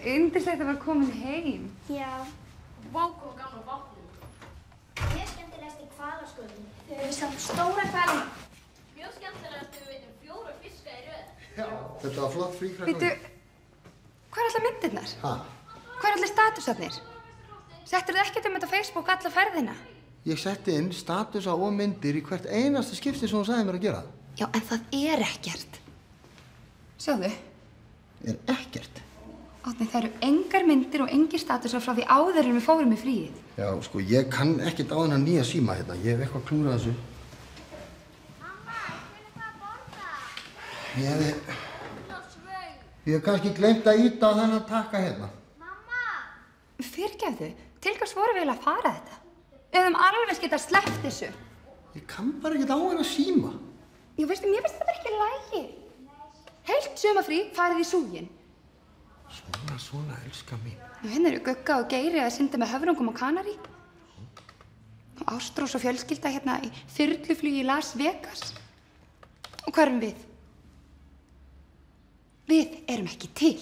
Yndislegt að vera komin heim. Já. Vá hvað gaman vatnum. Mjög skemmtilegast í hvalaskoðun. Þegar við sáum stóra hvalin. Mjög skemmtilegast þegar við veitum fjóra fiska í röð. Já, þetta var flott fríkrakka. Býtu, hvað er allar myndirnar? Hæ? Hvað er allir statusarnir? Settur þið ekkert um þetta á Facebook alla ferðina? Ég setti inn statusa og myndir í hvert einasta skipti sem hún sagði mér að gera. Já, en það er ekkert. Sjáðu, Er ekkert. Átni, það eru engar myndir og engir statusar frá því áður en við fórum í fríið. Já, sko, ég kann ekkert á þennan nýja síma hérna. Ég hef eitthvað klúrað þessu. Mamma, hvernig það að borða? Ég hef, ég hef kannski glemt að íta á þennan takka hérna. Mamma! Fyrirgefðu, til hvers voru við að fara þetta? Við höfum alveg getað sleppt þessu. Ég kann bara ekkert á þennan síma. Jú, veistu, mér finnst þetta ekki lægi. Heilt sumafrí farið í súgin. Svona, svona, elska mín. Nú, hérna eru Gugga og Geiri að synda með höfrungum á Kanari. Og Ástrós og fjölskylda hérna í þyrluflugi í Las Vegas. Og hvað erum við? Við erum ekki til.